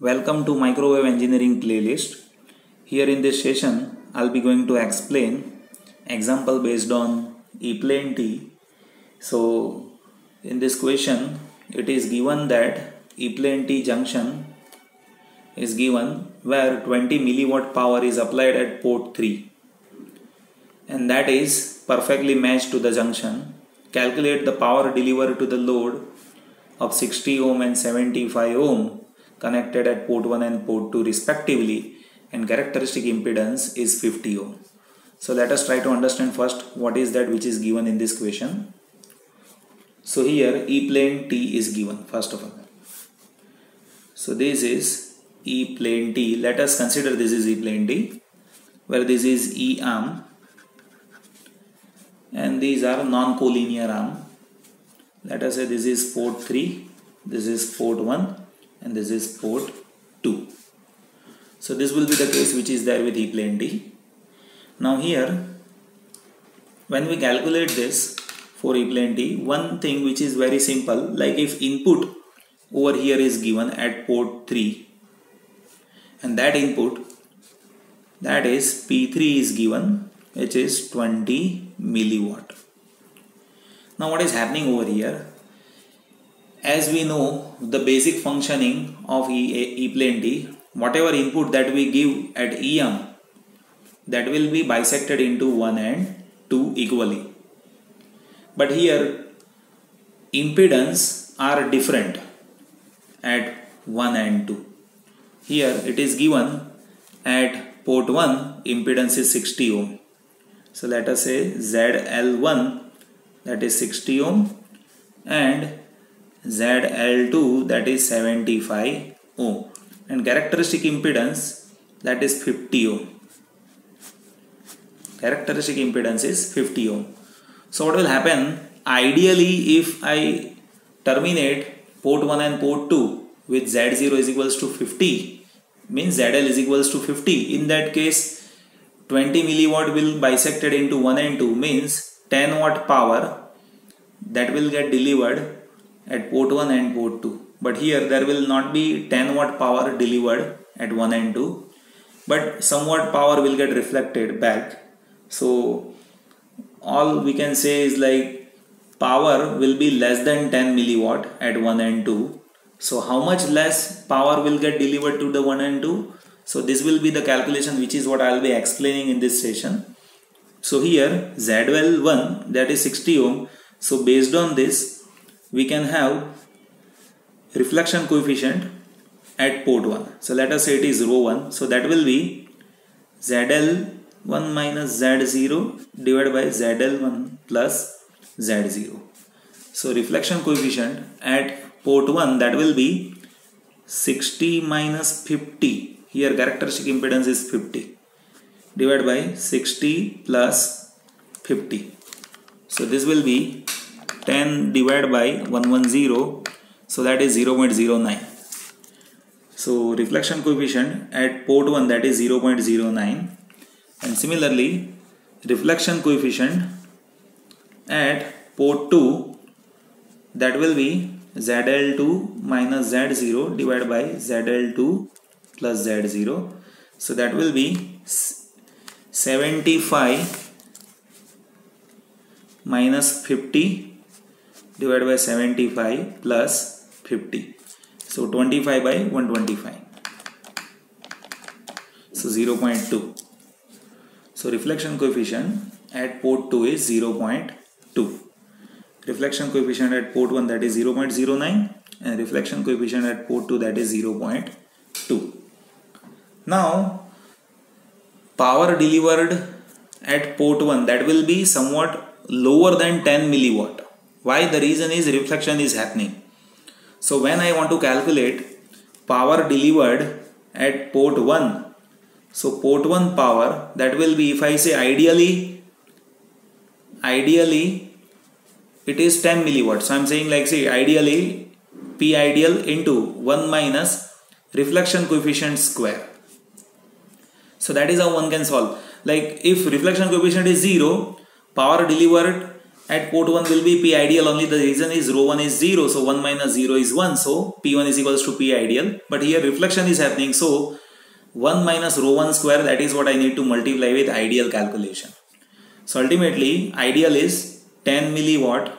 Welcome to Microwave Engineering playlist. Here in this session, I'll be going to explain example based on E-plane T. So, in this question, it is given that E-plane T junction is given where 20 milliwatt power is applied at port 3 and that is perfectly matched to the junction. Calculate the power delivered to the load of 60 ohm and 75 ohm connected at port 1 and port 2 respectively and characteristic impedance is 50 ohm. So let us try to understand first what is that which is given in this question. So here E plane T is given first of all. So this is E plane T. Let us consider this is E plane T where this is E arm and these are non-collinear arm. Let us say this is port 3, this is port 1 and this is port 2 so this will be the case which is there with E plane T now here when we calculate this for E plane T one thing which is very simple like if input over here is given at port 3 and that input that is P3 is given which is 20 milliwatt. Now what is happening over here as we know the basic functioning of e, e plane T, whatever input that we give at EM, that will be bisected into 1 and 2 equally. But here impedance are different at 1 and 2. Here it is given at port 1 impedance is 60 ohm. So let us say ZL1 that is 60 ohm and ZL2 that is 75 ohm and characteristic impedance that is 50 ohm. Characteristic impedance is 50 ohm. So what will happen ideally if I terminate port 1 and port 2 with Z0 is equals to 50 means ZL is equals to 50 in that case 20 milliwatt will bisected into 1 and 2 means 10 watt power that will get delivered at port 1 and port 2 but here there will not be 10 watt power delivered at 1 and 2 but somewhat power will get reflected back. So all we can say is like power will be less than 10 milliwatt at 1 and 2 so how much less power will get delivered to the 1 and 2 so this will be the calculation which is what I'll be explaining in this session. So here ZL1 that is 60 ohm. So based on this we can have reflection coefficient at port 1 so let us say it is rho 1 so that will be ZL1 minus Z0 divided by ZL1 plus Z0 so reflection coefficient at port 1 that will be 60 minus 50 here characteristic impedance is 50 divided by 60 plus 50 so this will be 10 divided by 110 so that is 0.09 so reflection coefficient at port 1 that is 0.09 and similarly reflection coefficient at port 2 that will be ZL2 minus Z0 divided by ZL2 plus Z0 so that will be 75 minus 50 divided by 75 plus 50 so 25 by 125 so 0.2 so reflection coefficient at port 2 is 0.2 reflection coefficient at port 1 that is 0.09 and reflection coefficient at port 2 that is 0.2 now power delivered at port 1 that will be somewhat lower than 10 milliwatt why the reason is reflection is happening. So when i want to calculate power delivered at port 1 so port 1 power that will be if i say ideally ideally it is 10 milliwatt so i'm saying like say ideally p ideal into 1 minus reflection coefficient square. So that is how one can solve. Like if reflection coefficient is 0 power delivered at port 1 will be p ideal only. The reason is rho 1 is 0 so 1 minus 0 is 1 so p1 is equals to p ideal. But here reflection is happening. So 1 minus rho 1 square that is what I need to multiply with ideal calculation. So ultimately ideal is 10 milliwatt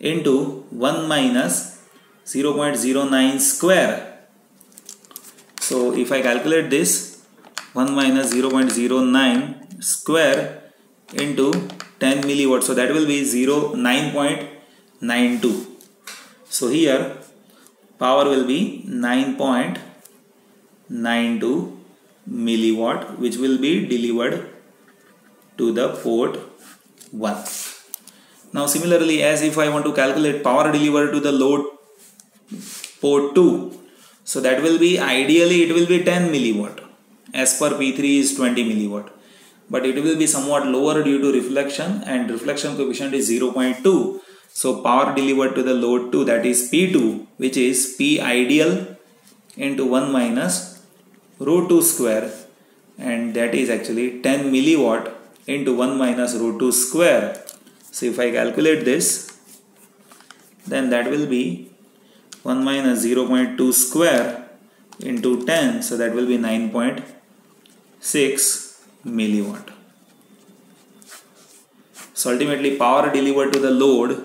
into 1 minus 0.09 square. So if I calculate this 1 minus 0.09 square into 10 milliwatt so that will be 0 9.92 so here power will be 9.92 milliwatt which will be delivered to the port 1 now similarly as if I want to calculate power delivered to the load port 2 so that will be ideally it will be 10 milliwatt. As per P3 is 20 milliwatt but it will be somewhat lower due to reflection and reflection coefficient is 0.2 so power delivered to the load 2 that is P2 which is P ideal into 1 minus rho 2 square and that is actually 10 milliwatt into 1 minus rho 2 square. So if I calculate this then that will be 1 minus 0.2 square into 10 so that will be 9.6 milliwatt. So ultimately power delivered to the load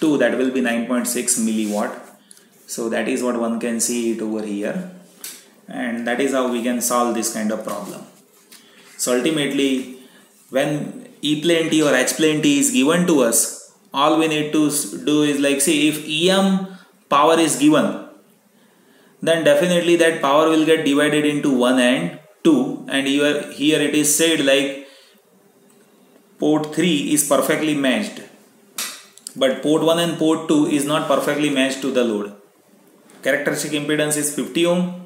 2 that will be 9.6 milliwatt. So that is what one can see it over here and that is how we can solve this kind of problem. So ultimately when E plane T or H plane T is given to us all we need to do is like see if EM power is given then definitely that power will get divided into 1 and 2 and here, here it is said like port 3 is perfectly matched. But port 1 and port 2 is not perfectly matched to the load. Characteristic impedance is 50 ohm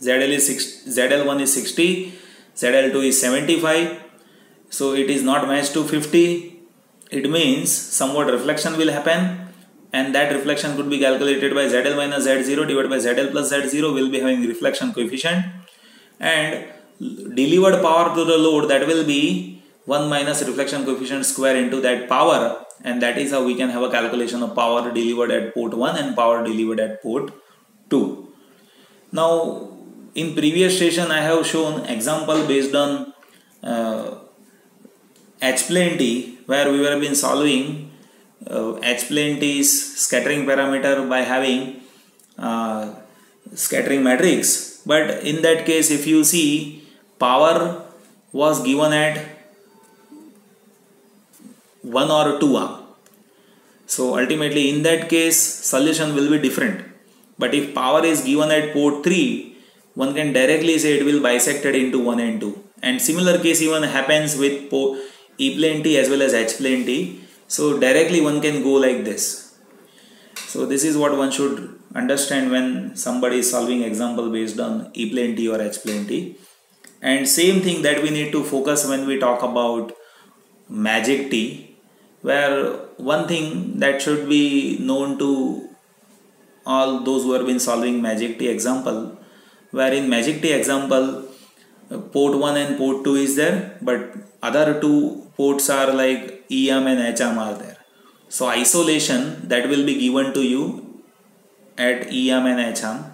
ZL is 6, ZL1 is 60 ZL2 is 75 so it is not matched to 50 it means somewhat reflection will happen and that reflection could be calculated by ZL minus Z0 divided by ZL plus Z0 will be having reflection coefficient and delivered power to the load that will be 1 minus reflection coefficient square into that power and that is how we can have a calculation of power delivered at port 1 and power delivered at port 2. Now in previous session I have shown example based on uh, H plane T where we have been solving uh, H plane T's scattering parameter by having uh, scattering matrix. But in that case if you see power was given at 1 or 2 arm so ultimately in that case solution will be different. But if power is given at port 3 one can directly say it will bisected into 1 and 2 and similar case even happens with E plane T as well as H plane T. So directly one can go like this. So this is what one should understand when somebody is solving example based on E plane T or H plane T. And same thing that we need to focus when we talk about magic T where one thing that should be known to all those who have been solving magic T example where in magic T example port 1 and port 2 is there but other two ports are like EM and HM are there. So isolation that will be given to you at EM and HM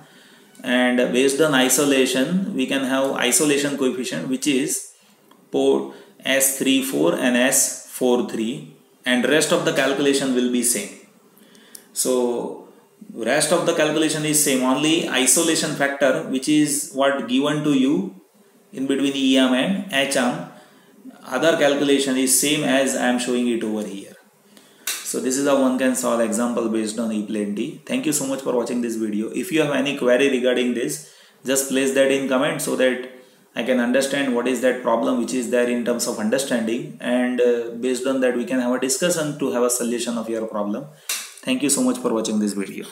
and based on isolation we can have isolation coefficient which is port S34 and S43 and rest of the calculation will be same. So rest of the calculation is same only isolation factor which is what given to you in between EM and HM other calculation is same as I am showing it over here. So this is how one can solve example based on E-plane T. Thank you so much for watching this video. If you have any query regarding this, just place that in comment so that I can understand what is that problem which is there in terms of understanding and uh, based on that we can have a discussion to have a solution of your problem. Thank you so much for watching this video.